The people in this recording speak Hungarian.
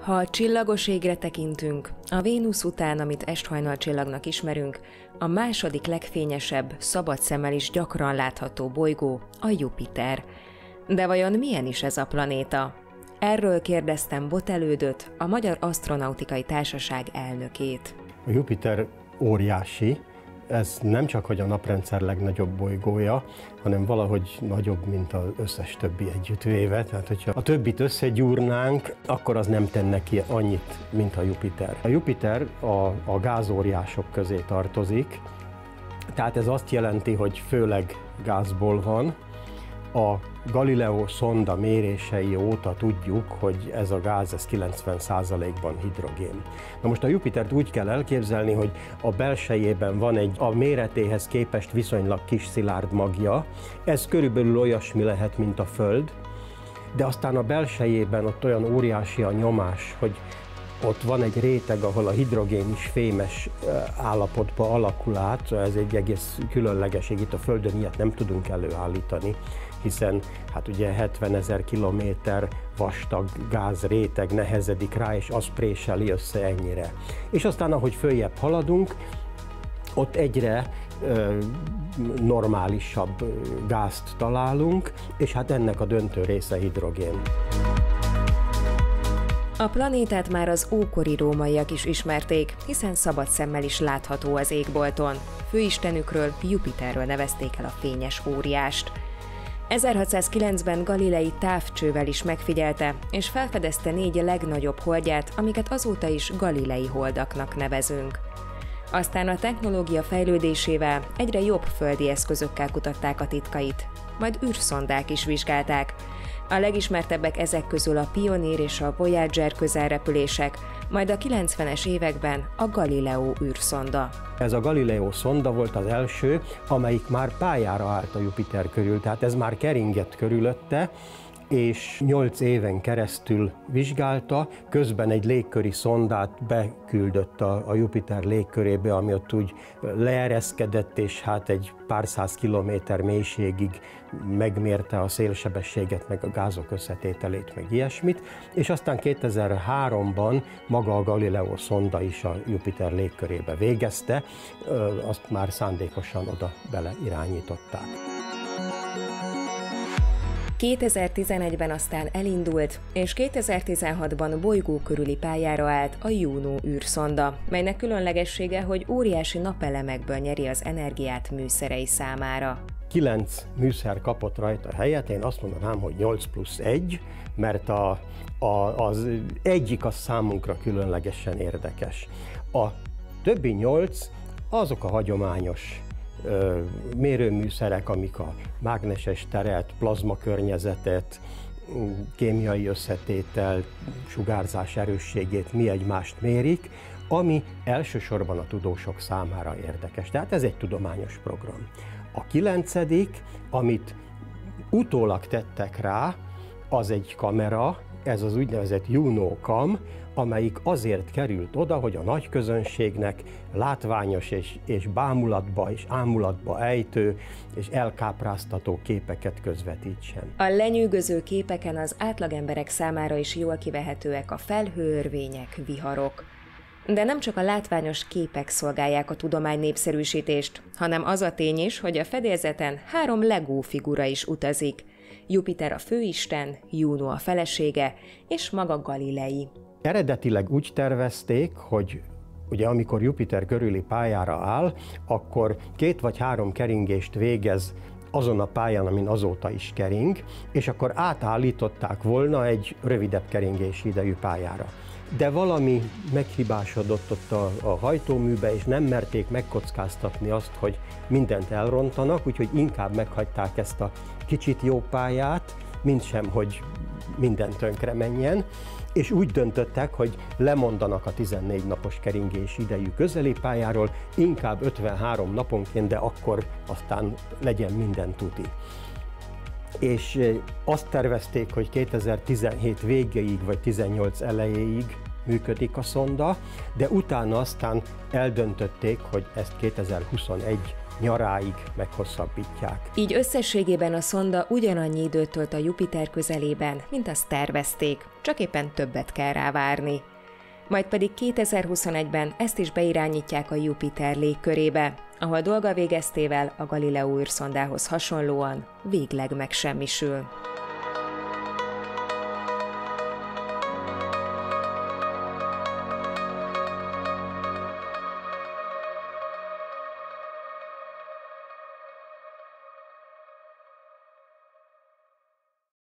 Ha a csillagos égre tekintünk, a Vénusz után, amit esthajnal csillagnak ismerünk, a második legfényesebb, szabad szemmel is gyakran látható bolygó a Jupiter. De vajon milyen is ez a planéta? Erről kérdeztem Botelődöt, a Magyar Asztronautikai Társaság elnökét. A Jupiter óriási, ez nem csak, hogy a naprendszer legnagyobb bolygója, hanem valahogy nagyobb, mint az összes többi együttvéve. Tehát, hogyha a többit összegyúrnánk, akkor az nem tenne ki annyit, mint a Jupiter. A Jupiter a, a gázóriások közé tartozik, tehát ez azt jelenti, hogy főleg gázból van, a Galileo szonda mérései óta tudjuk, hogy ez a gáz ez 90%-ban hidrogén. Na most a Jupitert úgy kell elképzelni, hogy a belsejében van egy a méretéhez képest viszonylag kis szilárd magja. Ez körülbelül olyasmi lehet, mint a Föld, de aztán a belsejében ott olyan óriási a nyomás, hogy ott van egy réteg, ahol a hidrogén is fémes állapotba alakul át, ez egy egész különlegeség, itt a Földön ilyet nem tudunk előállítani, hiszen hát ugye 70 ezer kilométer vastag gázréteg nehezedik rá, és az préseli össze ennyire. És aztán, ahogy följebb haladunk, ott egyre ö, normálisabb gázt találunk, és hát ennek a döntő része hidrogén. A planétát már az ókori rómaiak is ismerték, hiszen szabad szemmel is látható az égbolton. Főistenükről, Jupiterről nevezték el a fényes óriást. 1609-ben Galilei távcsővel is megfigyelte, és felfedezte négy legnagyobb holdját, amiket azóta is Galilei holdaknak nevezünk. Aztán a technológia fejlődésével egyre jobb földi eszközökkel kutatták a titkait, majd űrszondák is vizsgálták. A legismertebbek ezek közül a Pioneer és a Voyager közelrepülések, majd a 90-es években a Galileo űrszonda. Ez a Galileo szonda volt az első, amelyik már pályára állt a Jupiter körül, tehát ez már keringett körülötte, és 8 éven keresztül vizsgálta, közben egy légköri szondát beküldött a, a Jupiter légkörébe, ami ott úgy leereszkedett, és hát egy pár száz kilométer mélységig megmérte a szélsebességet, meg a gázok összetételét, meg ilyesmit, és aztán 2003-ban maga a Galileo szonda is a Jupiter légkörébe végezte, azt már szándékosan oda bele irányították. 2011-ben aztán elindult, és 2016-ban bolygó körüli pályára állt a Juno űrszonda, melynek különlegessége, hogy óriási napelemekből nyeri az energiát műszerei számára. Kilenc műszer kapott rajta helyet, én azt mondanám, hogy 8 plusz 1, mert a, a, az egyik az számunkra különlegesen érdekes. A többi nyolc azok a hagyományos mérőműszerek, amik a mágneses teret, plazma környezetet, kémiai összetétel, sugárzás erősségét, mi egymást mérik, ami elsősorban a tudósok számára érdekes. Tehát ez egy tudományos program. A kilencedik, amit utólag tettek rá, az egy kamera, ez az úgynevezett Juno Cam, amelyik azért került oda, hogy a nagy közönségnek látványos és, és bámulatba és ámulatba ejtő és elkápráztató képeket közvetítsen. A lenyűgöző képeken az átlagemberek számára is jól kivehetőek a felhőörvények, viharok. De nem csak a látványos képek szolgálják a tudomány népszerűsítést, hanem az a tény is, hogy a fedélzeten három Lego figura is utazik. Jupiter a főisten, Juno a felesége, és maga Galilei. Eredetileg úgy tervezték, hogy ugye amikor Jupiter körüli pályára áll, akkor két vagy három keringést végez azon a pályán, amin azóta is kering, és akkor átállították volna egy rövidebb keringési idejű pályára. De valami meghibásodott ott a, a hajtóműbe, és nem merték megkockáztatni azt, hogy mindent elrontanak, úgyhogy inkább meghagyták ezt a kicsit jó pályát, mint sem, hogy minden tönkre menjen és úgy döntöttek, hogy lemondanak a 14 napos keringés idejű közeli pályáról, inkább 53 naponként, de akkor aztán legyen minden tuti. És azt tervezték, hogy 2017 végéig vagy 18 elejéig működik a szonda, de utána aztán eldöntötték, hogy ezt 2021 nyaráig meghosszabbítják. Így összességében a szonda ugyanannyi időt tölt a Jupiter közelében, mint azt tervezték, csak éppen többet kell rá várni. Majd pedig 2021-ben ezt is beirányítják a Jupiter légkörébe, ahol dolga végeztével a Galileo űrszondához hasonlóan végleg megsemmisül.